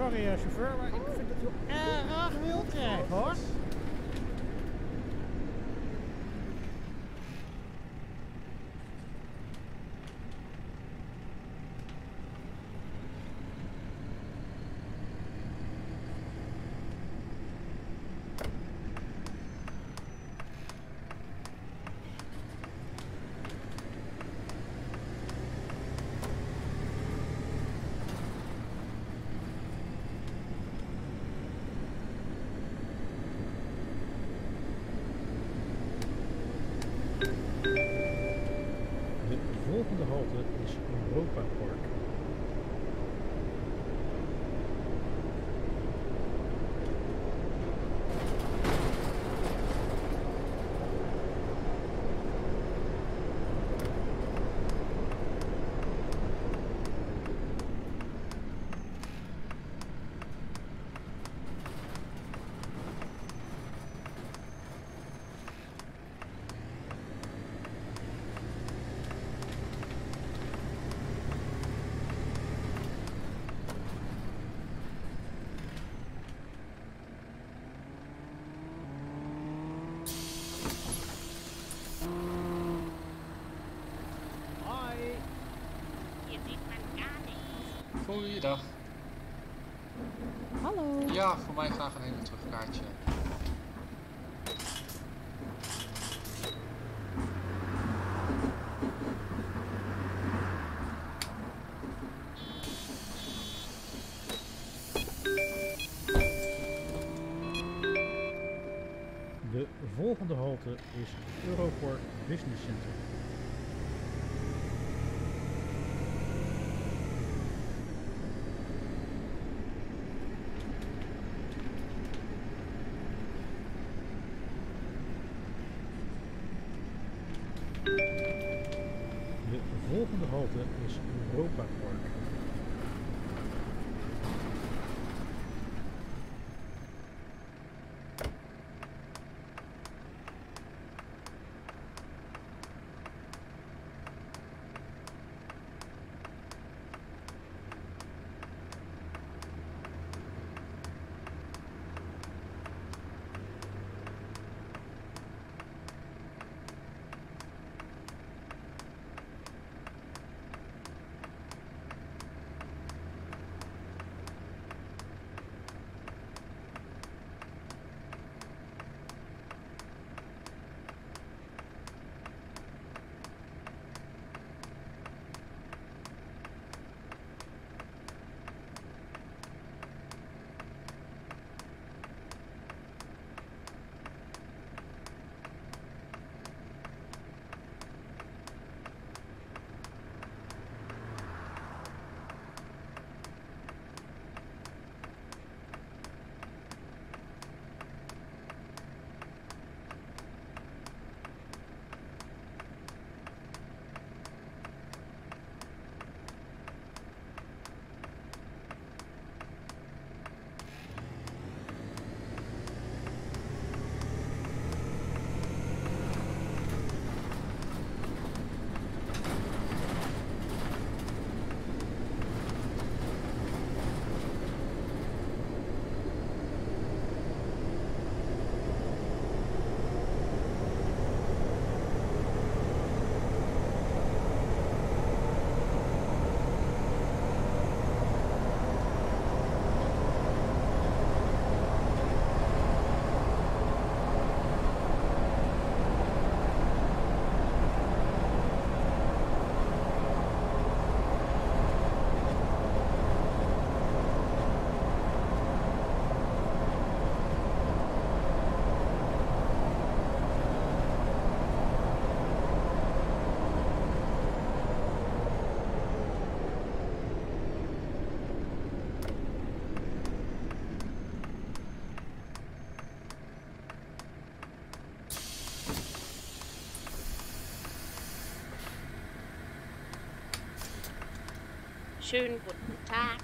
sorry eh, chauffeur, maar ik vind dat u erg wild rijdt hoor. De volgende halte is Europa Park. Hoi. Je ziet mijn kaart. Goeiedag. Hallo. Ja, voor mij graag een hele terugkaartje. De volgende halte is Europark Business Center. Schönen guten Tag.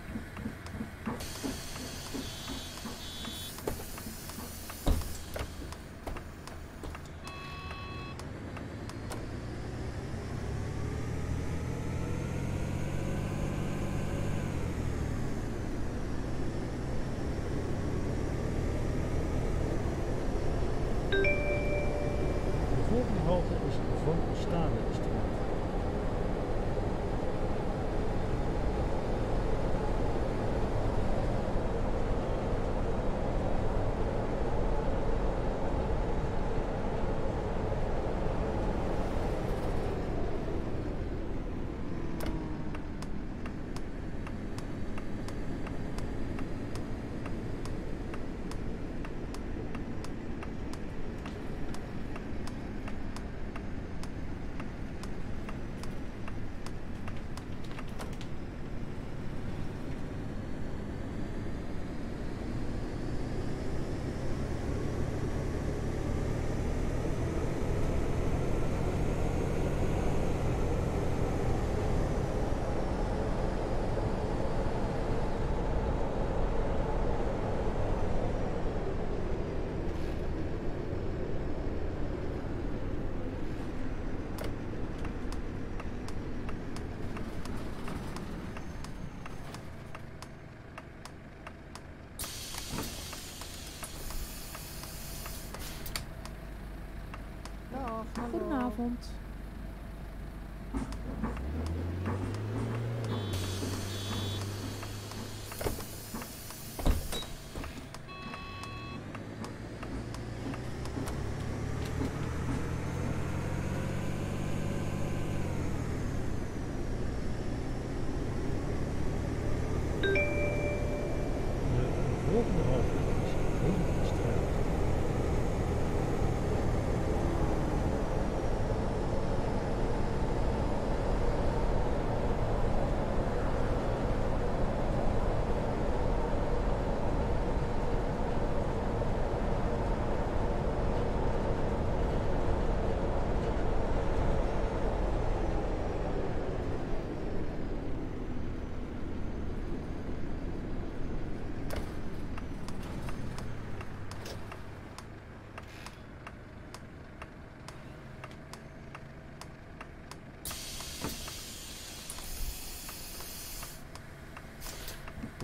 don't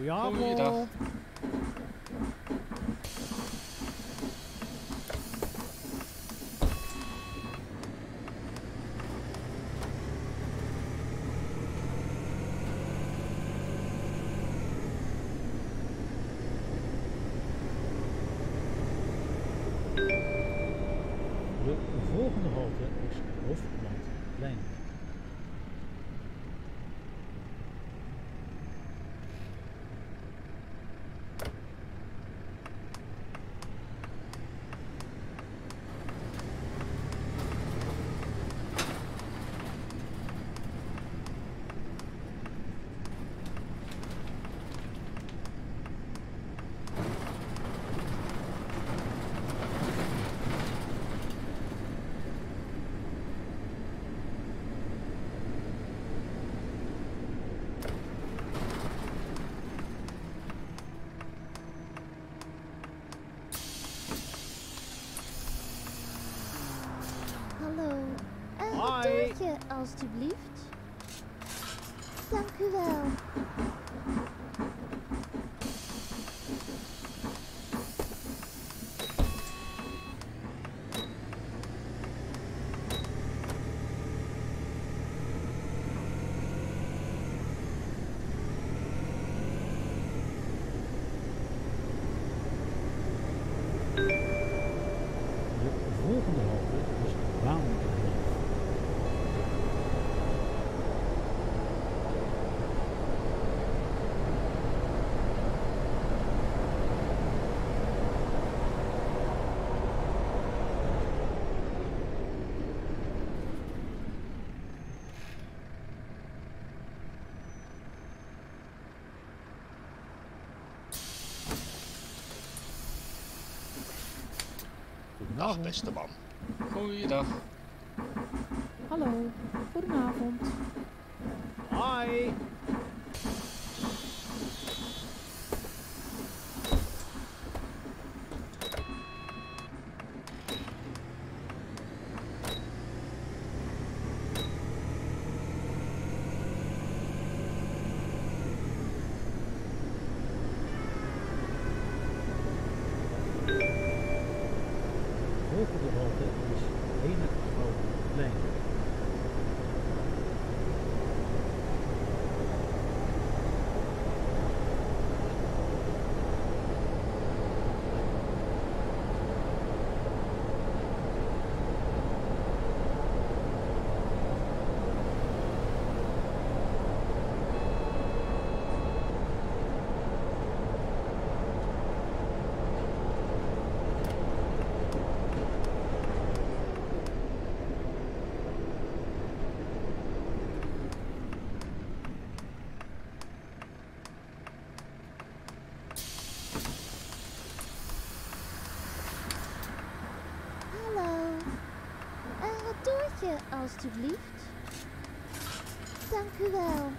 Bravo. Uida. else to believe? Dag beste man. Goeiedag. Hallo, goedenavond. Hoi. Het doortje, alstublieft. Dank u wel.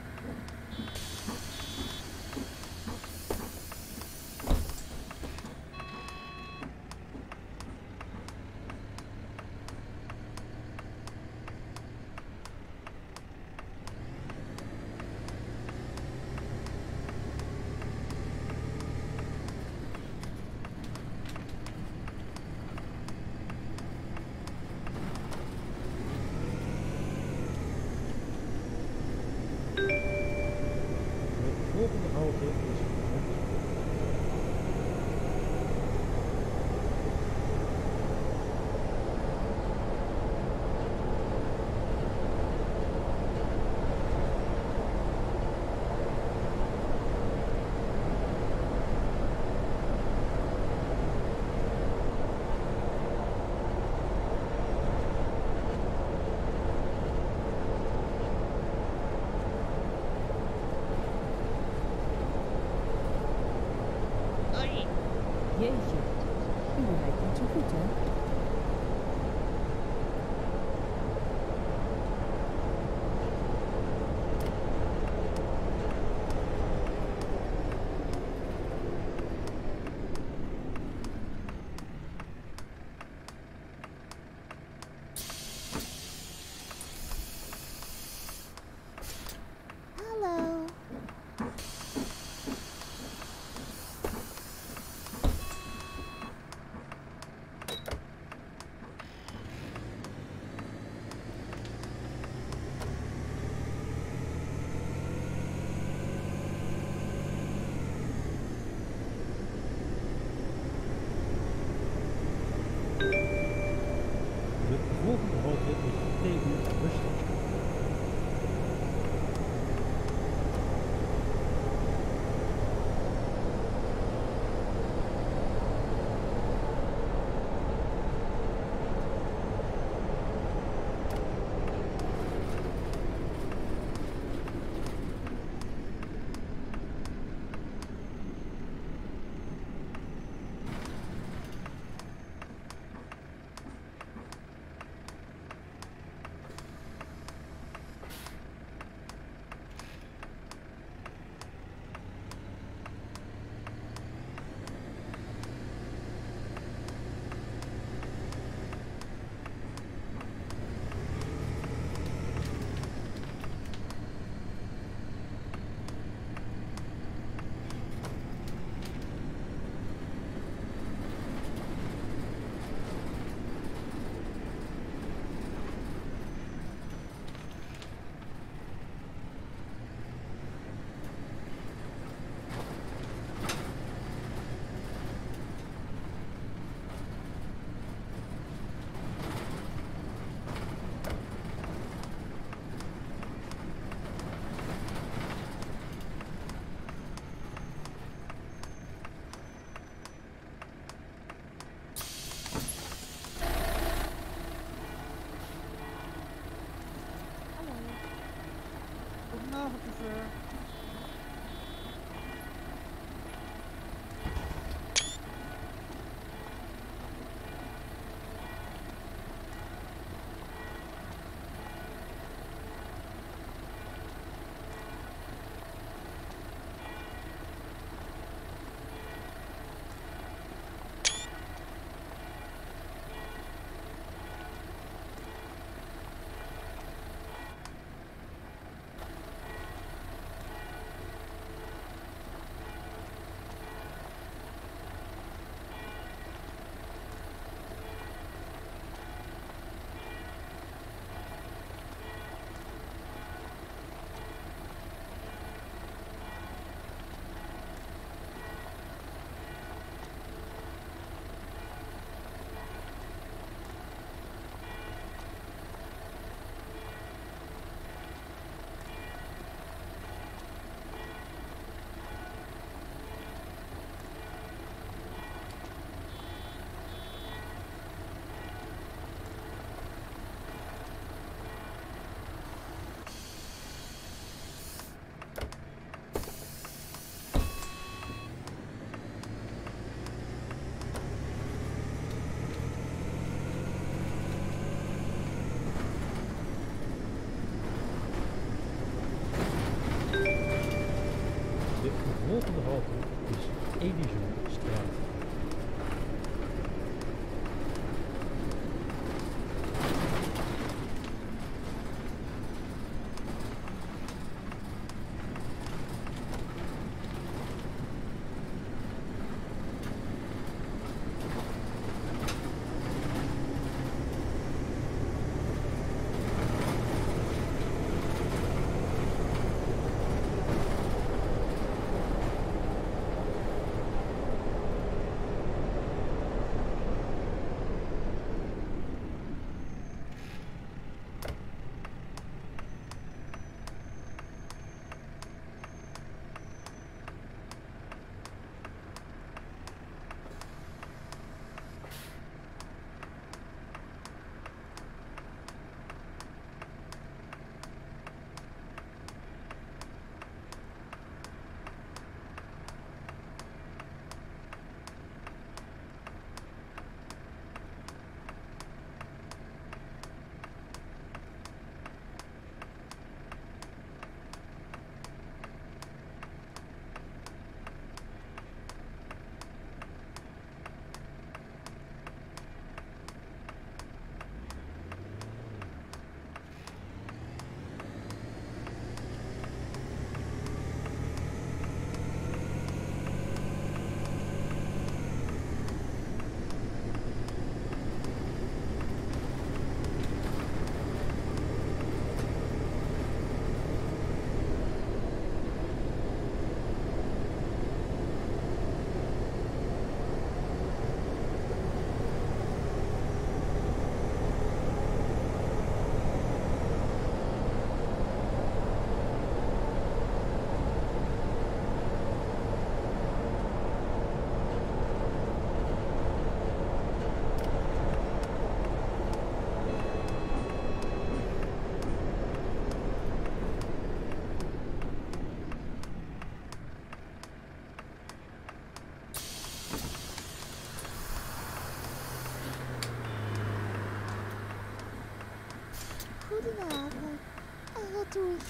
do it,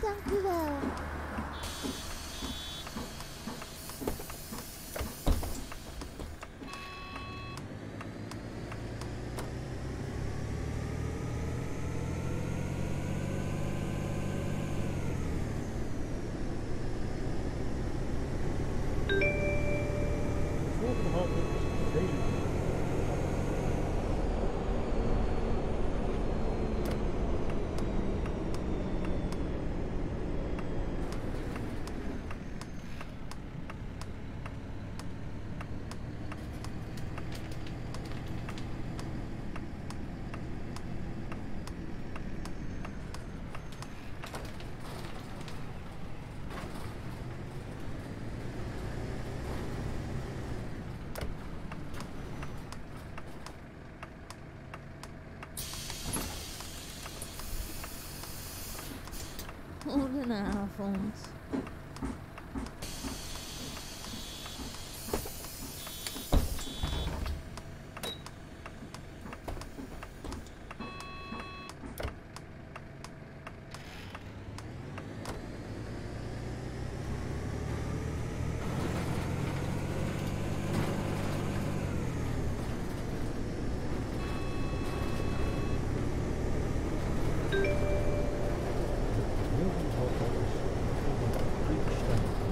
Thank you. Goedenavond. De volgende halte is Eindestein.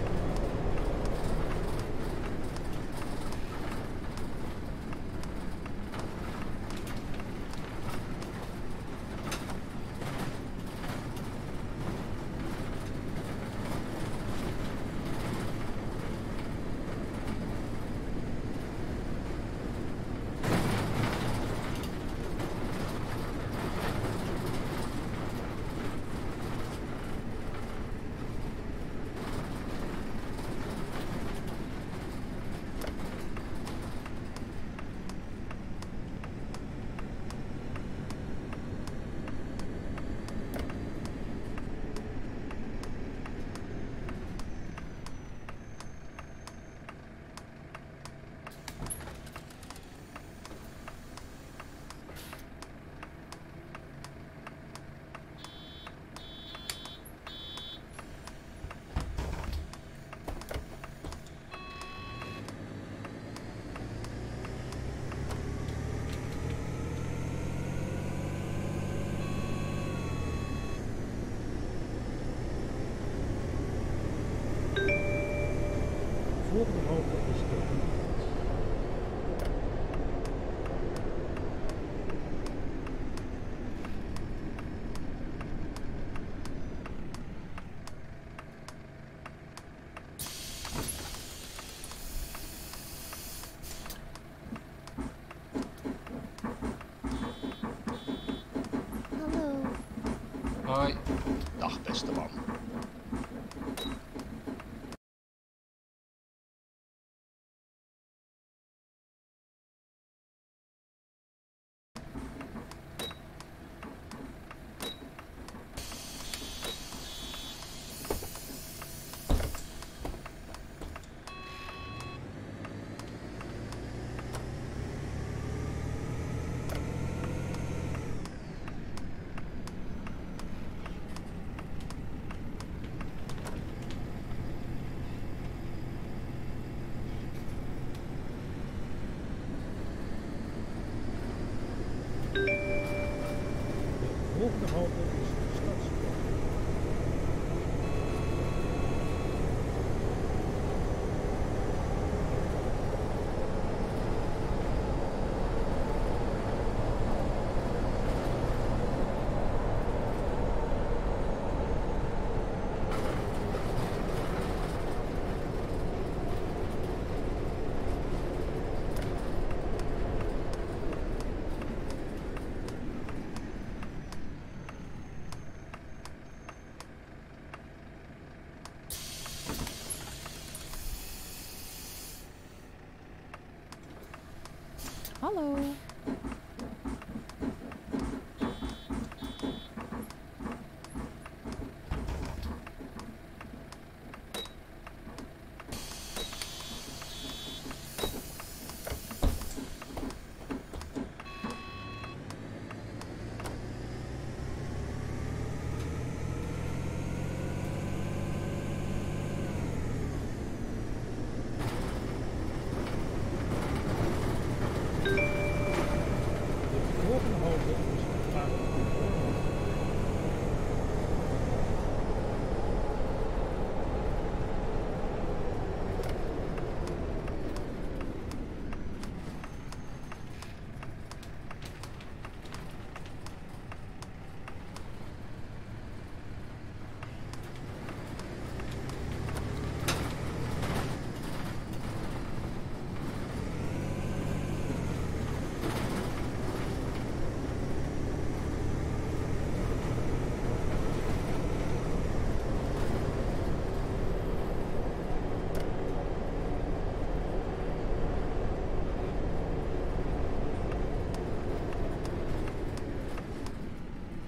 De volgende halte is de Rietveld. Hallo.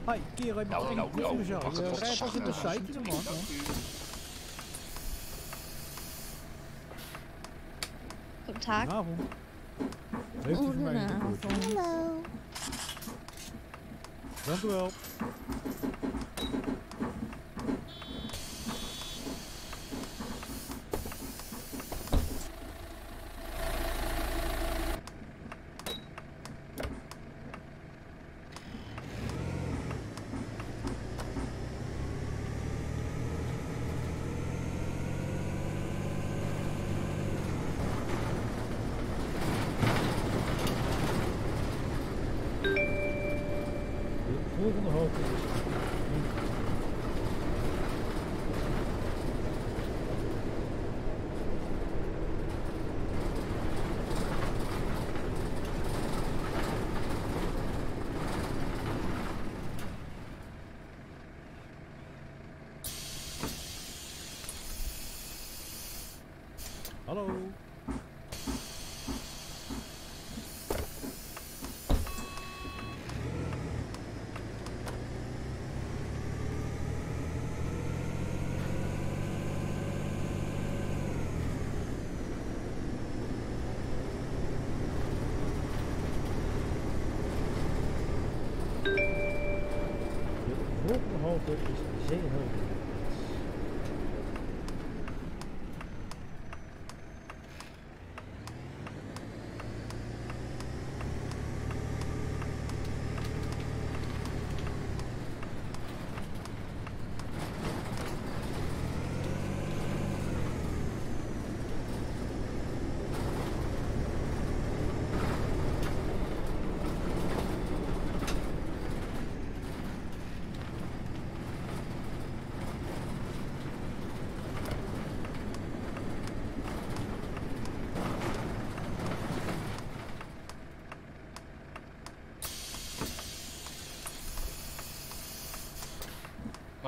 Hoi, kerel, je Nou, bent nou, nou, Je wat rijdt als de man. Guten Tag. Goedenavond. Heeft u voor mij? Hallo. Dank u wel.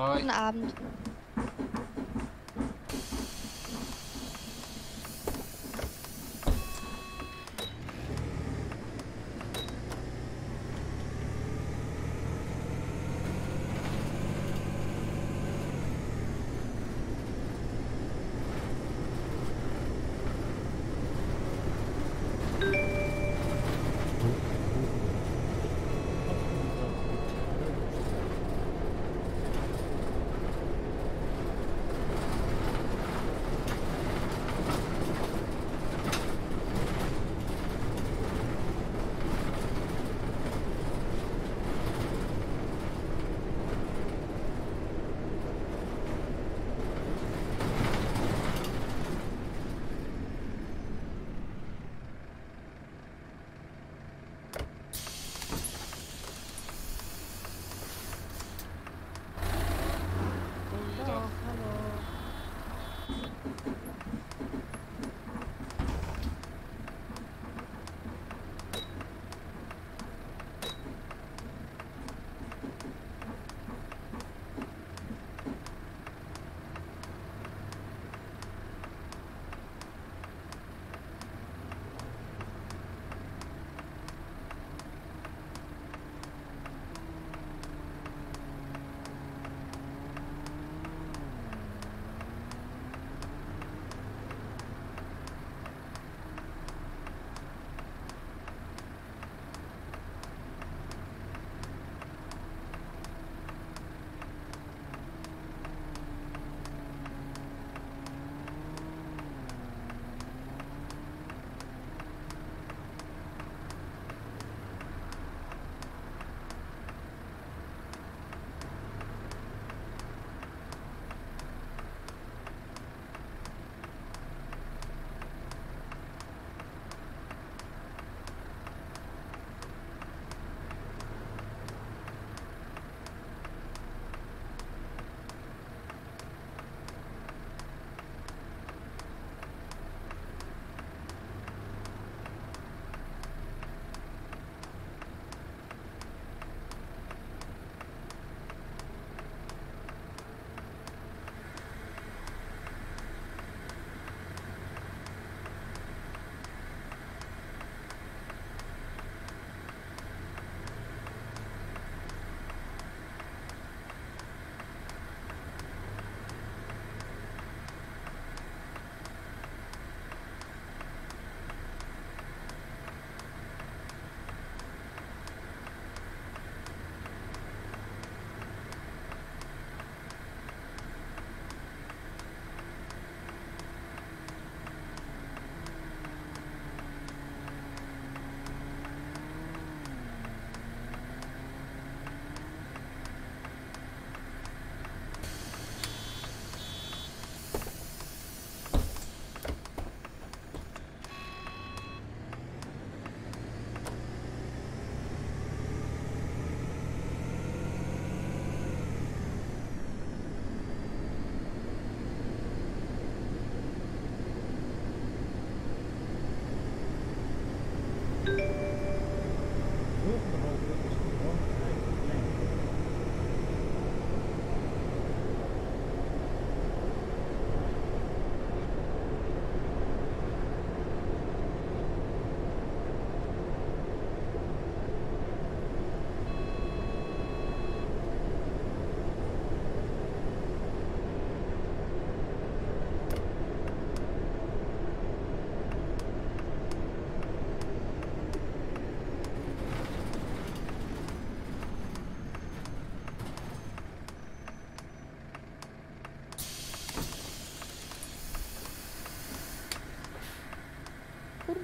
Hoi. Guten Abend.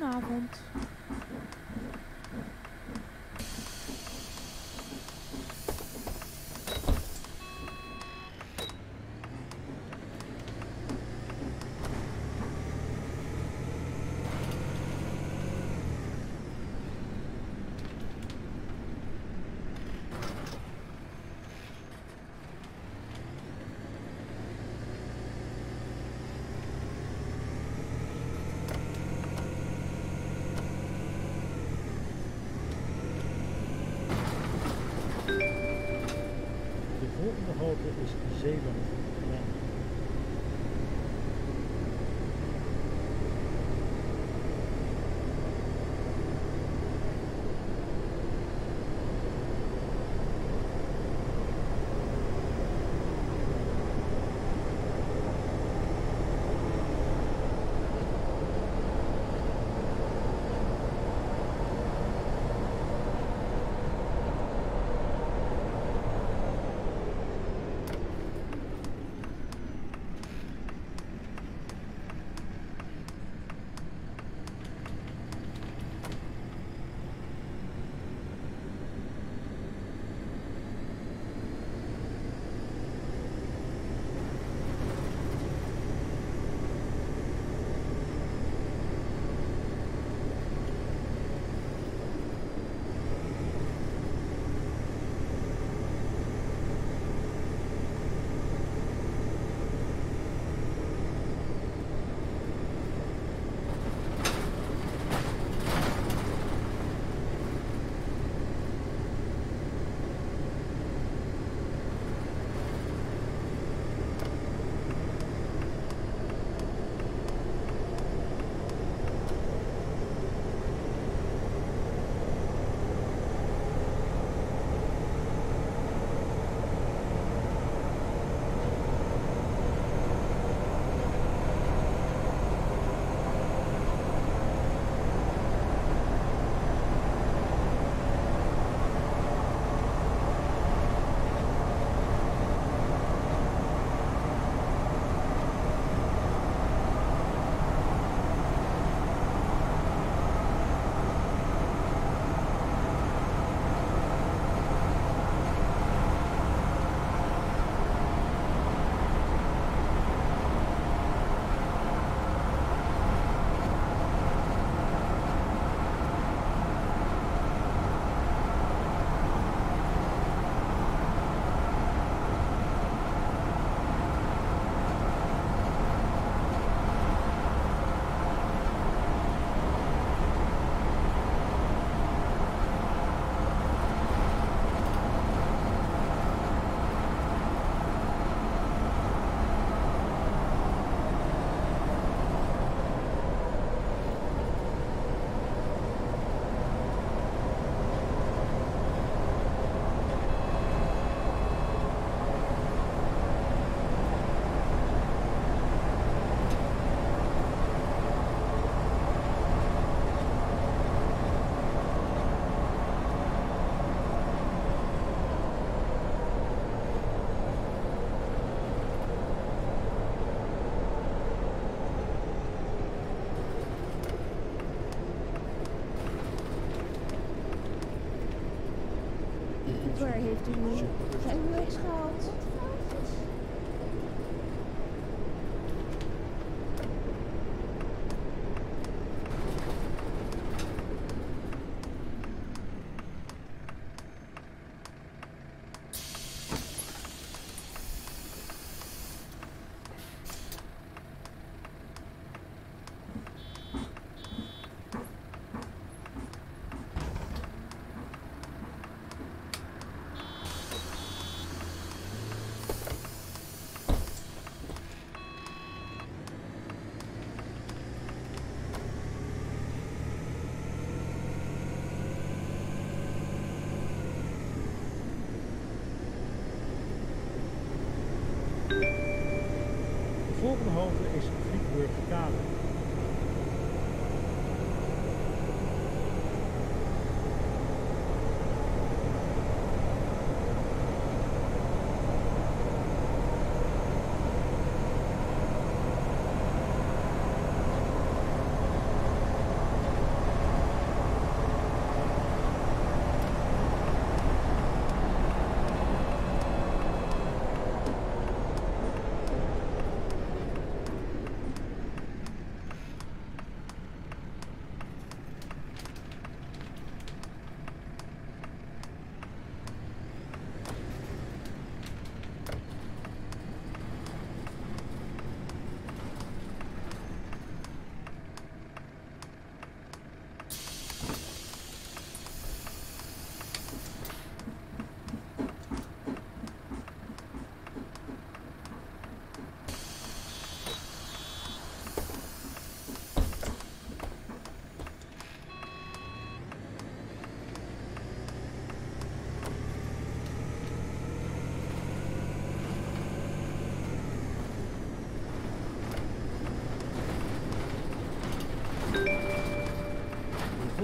նավում։ is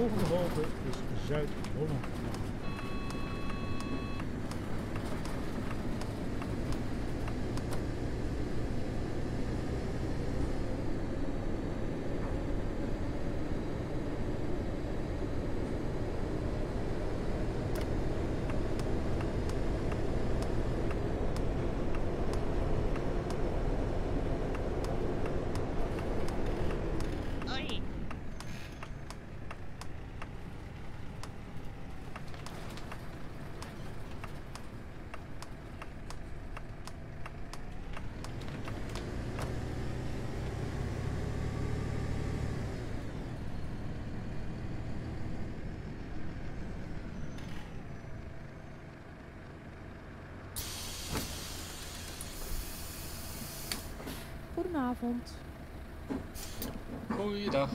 volgende halte is Zuid-Holland. Goedenavond. Goeiedag.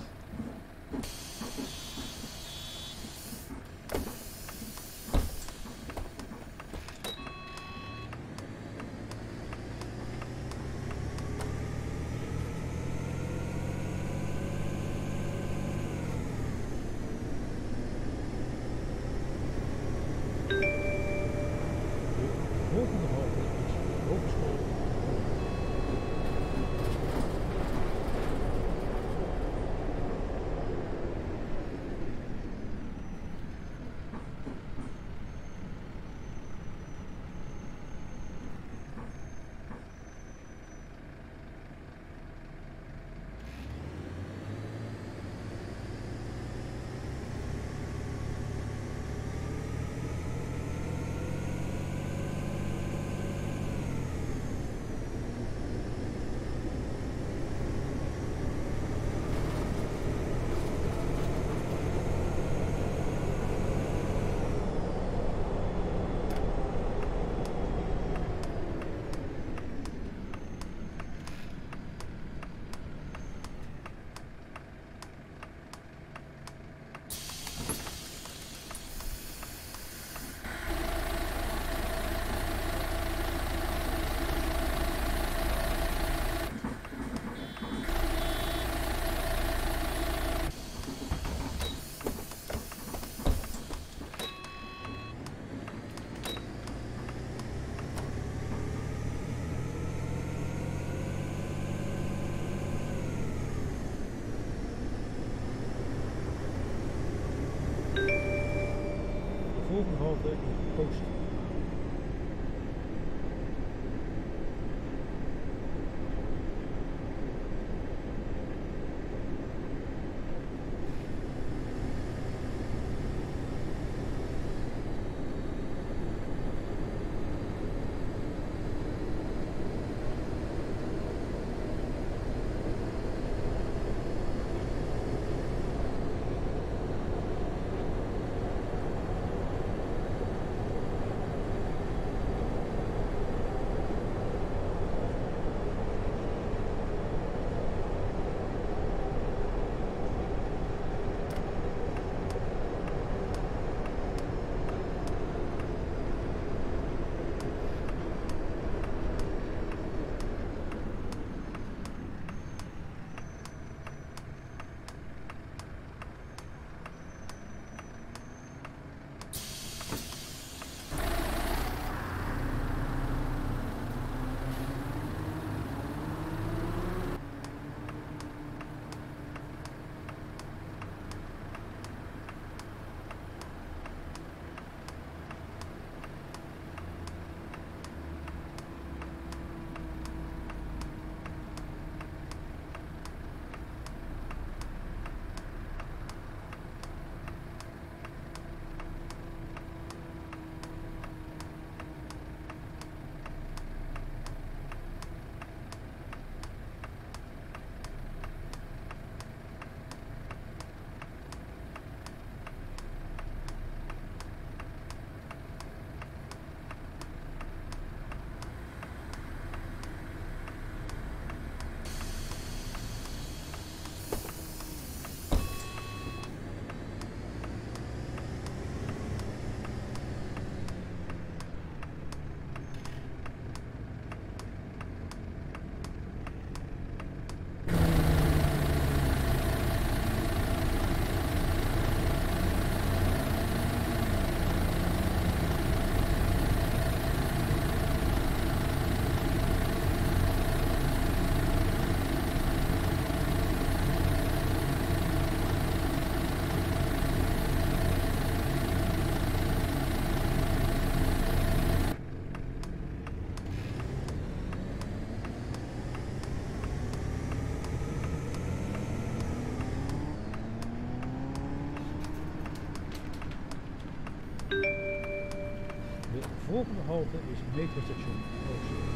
Is metrostation Oost.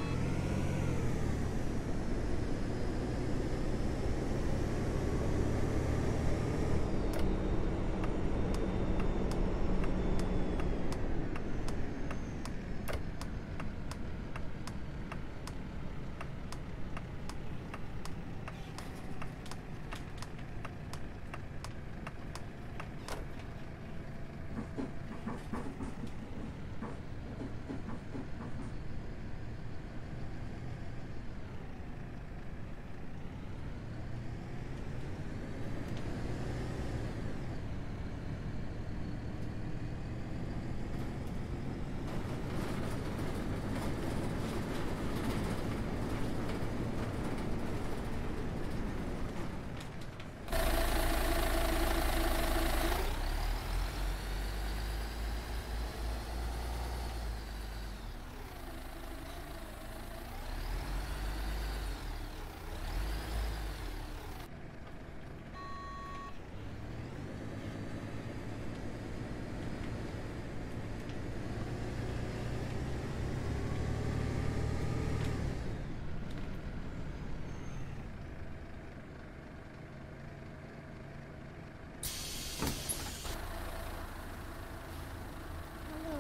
Hallo.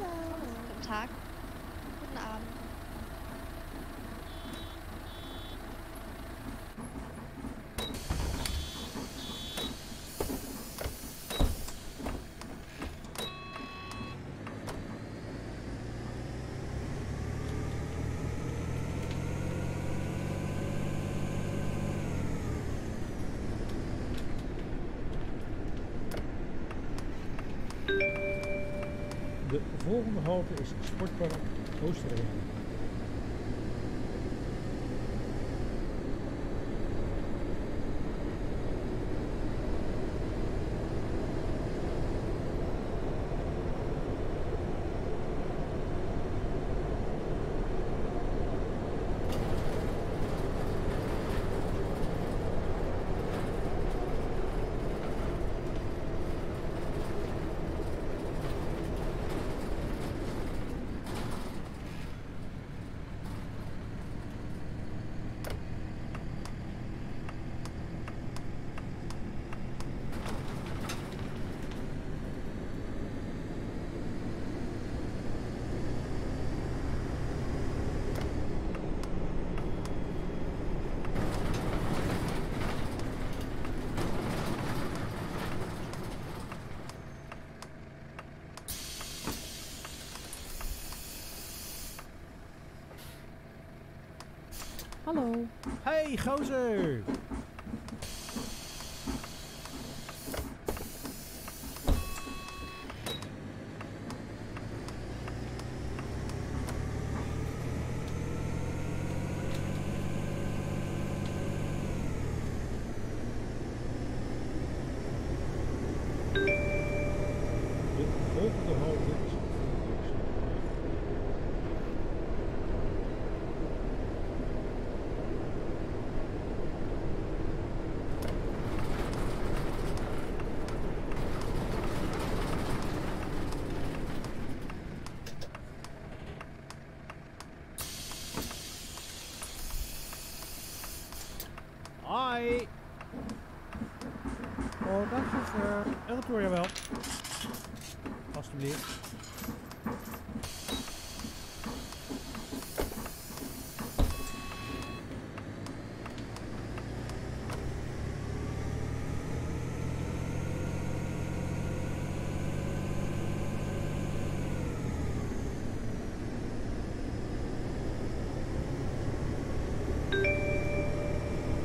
Hallo. Guten Tag. Guten Abend. De volgende halte is Sportpark Oosterring. Hallo. Hey, gozer! De volgende halte is Hoi! Oh, dag En retour, jawel. Alsjeblieft.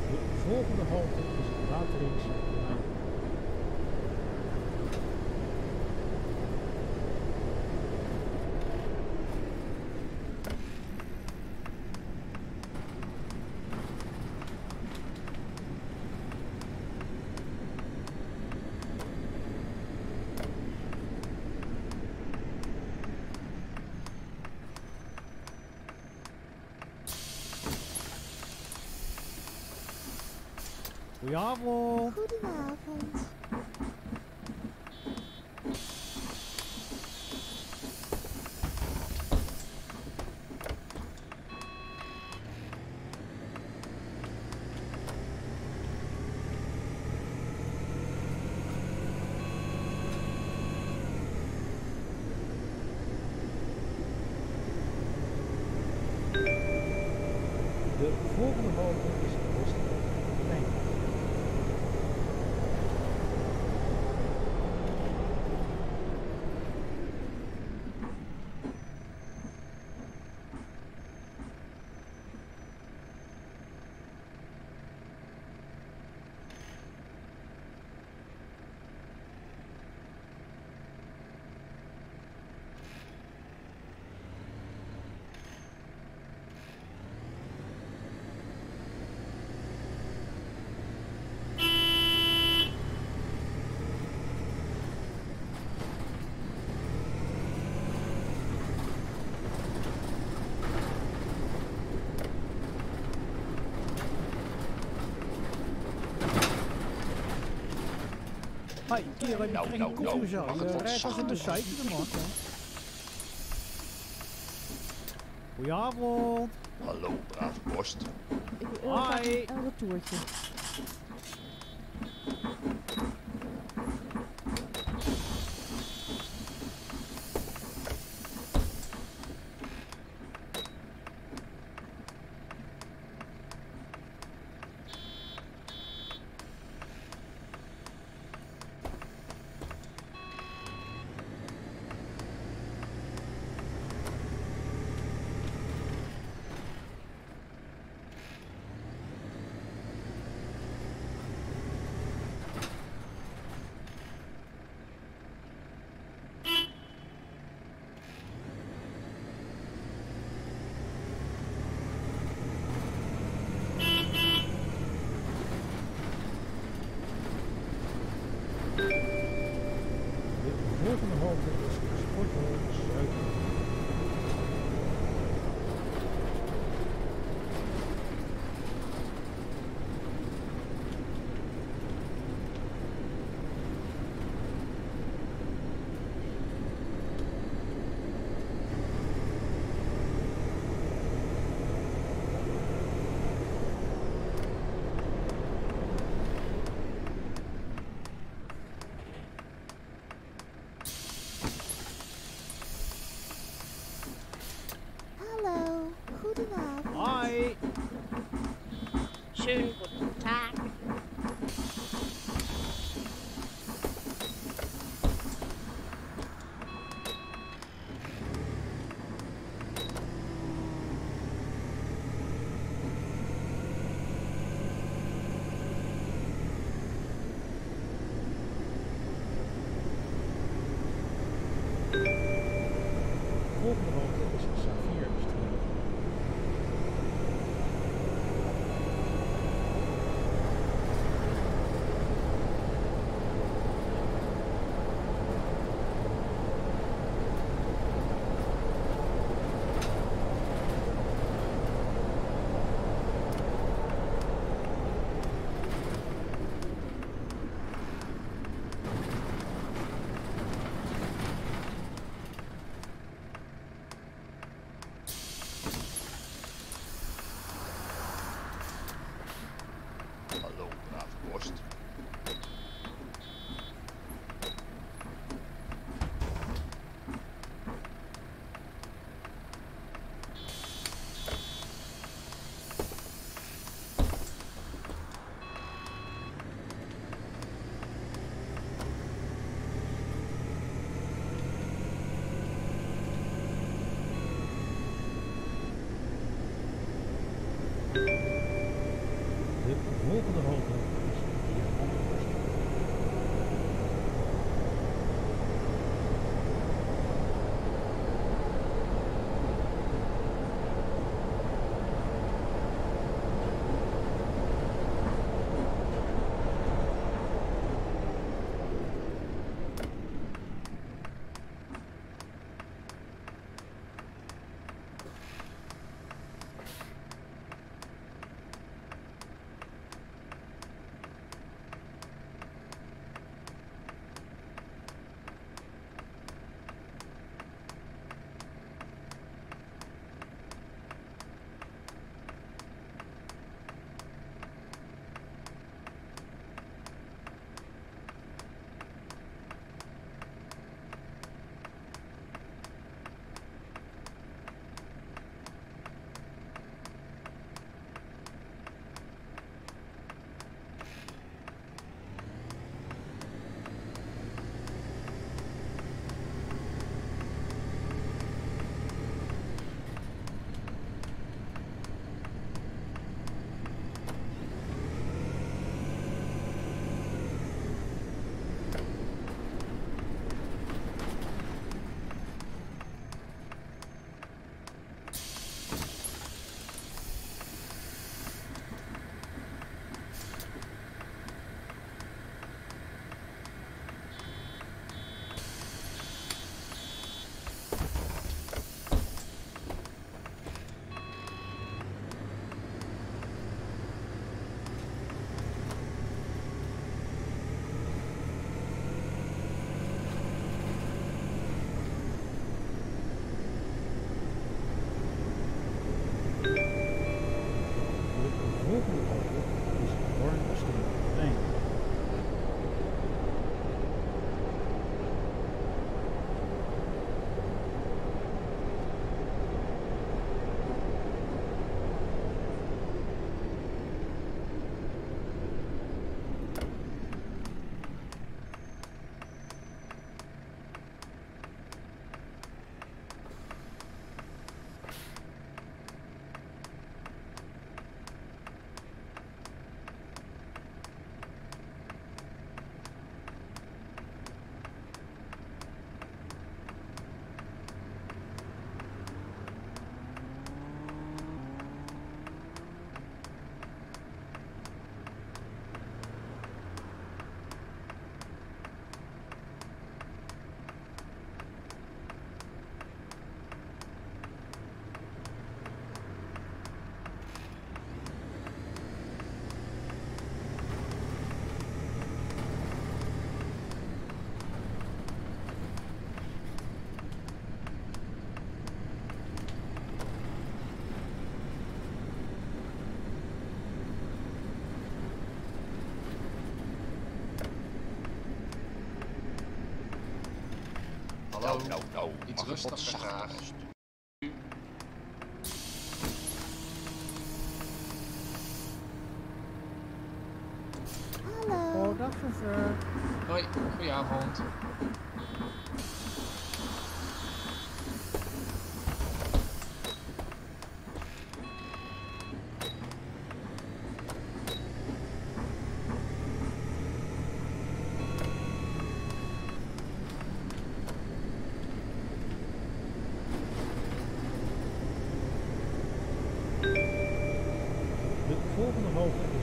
De volgende halte is Waterings. Goedenavond. Goedenavond. volgende halte is Westerplein. Het de man. Goedenavond. Hallo, brave borst. Ik wil graag een retourtje. может. Nou, nou, nou. Iets Mag wat rustiger graag. Hallo. Oh, dag. Hoi, goedenavond. De volgende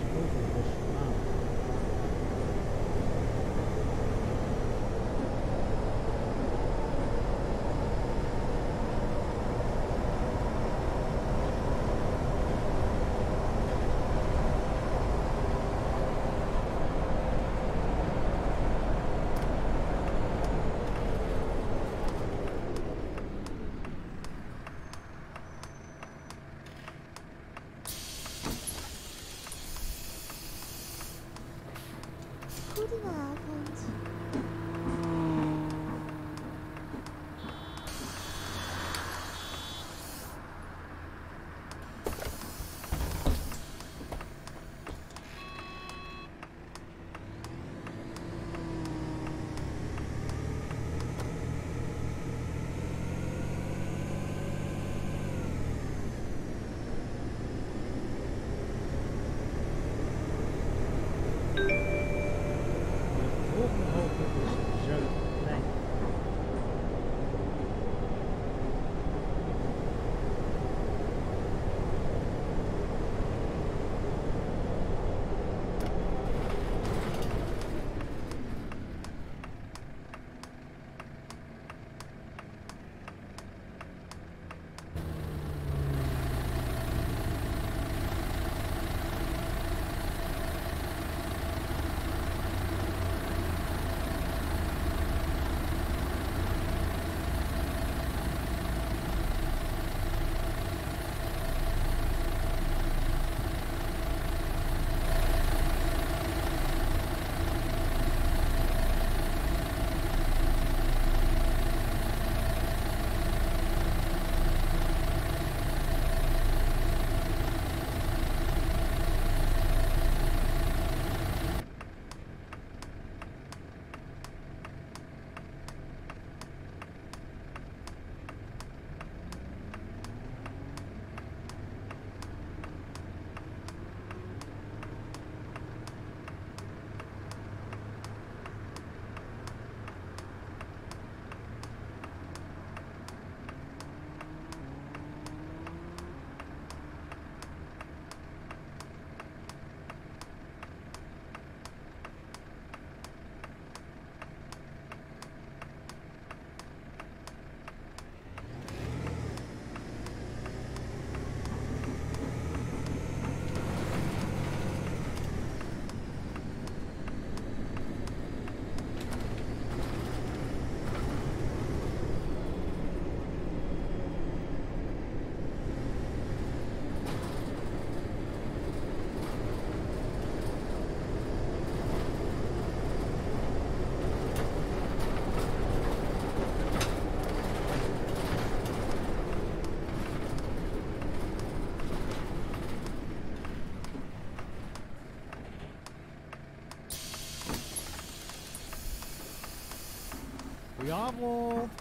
Goedenavond.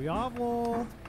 Goedenavond.